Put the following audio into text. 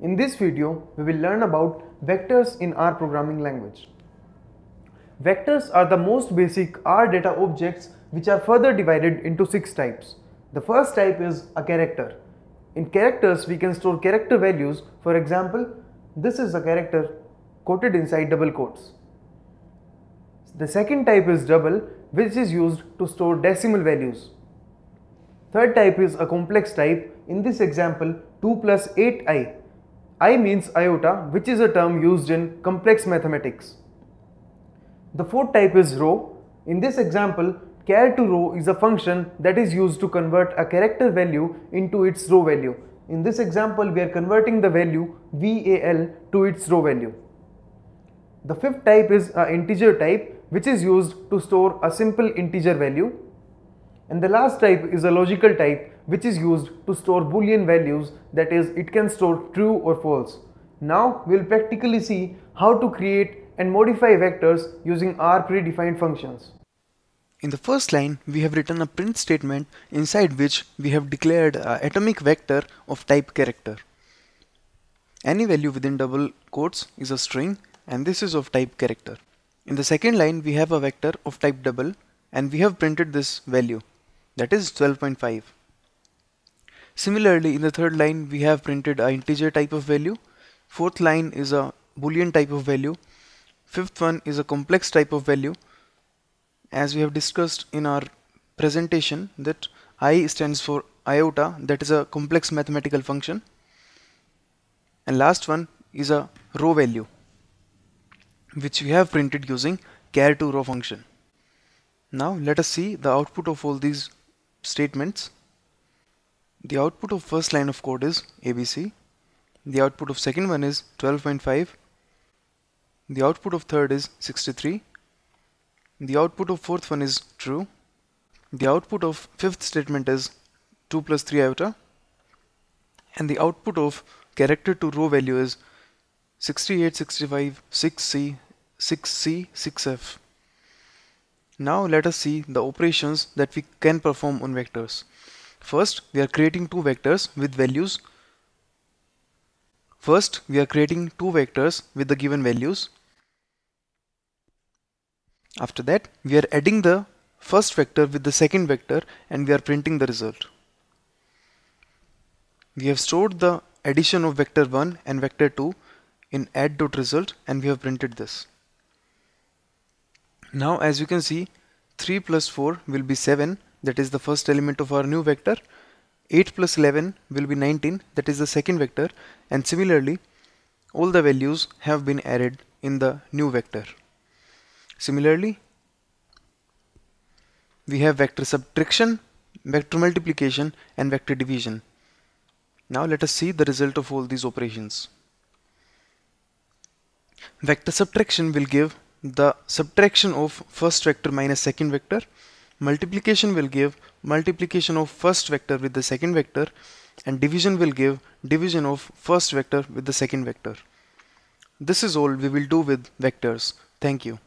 In this video, we will learn about vectors in R programming language. Vectors are the most basic R data objects which are further divided into six types. The first type is a character. In characters, we can store character values. For example, this is a character quoted inside double quotes. The second type is double, which is used to store decimal values. Third type is a complex type. In this example, 2 plus 8i I means iota which is a term used in complex mathematics. The fourth type is raw. In this example, char to raw is a function that is used to convert a character value into its raw value. In this example, we are converting the value VAL to its raw value. The fifth type is an integer type which is used to store a simple integer value. And the last type is a logical type which is used to store boolean values that is it can store true or false. Now we will practically see how to create and modify vectors using our predefined functions. In the first line, we have written a print statement inside which we have declared an atomic vector of type character. Any value within double quotes is a string and this is of type character. In the second line, we have a vector of type double and we have printed this value that is 12.5. Similarly, in the third line, we have printed an integer type of value. Fourth line is a boolean type of value. Fifth one is a complex type of value. As we have discussed in our presentation that I stands for iota that is a complex mathematical function. And last one is a raw value which we have printed using char to raw function. Now let us see the output of all these statements. The output of first line of code is ABC. The output of second one is 12.5. The output of third is 63. The output of fourth one is true. The output of fifth statement is 2 plus 3 iota. And the output of character to raw value is 68, 65, 6C, 6C, 6F. Now let us see the operations that we can perform on vectors. First, we are creating two vectors with values. First, we are creating two vectors with the given values. After that, we are adding the first vector with the second vector and we are printing the result. We have stored the addition of vector 1 and vector 2 in add.result and we have printed this. Now as you can see 3 plus 4 will be 7 that is the first element of our new vector. 8 plus 11 will be 19 that is the second vector. And similarly all the values have been added in the new vector. Similarly we have vector subtraction vector multiplication and vector division. Now let us see the result of all these operations. Vector subtraction will give the subtraction of first vector minus second vector multiplication will give multiplication of first vector with the second vector and division will give division of first vector with the second vector. This is all we will do with vectors. Thank you.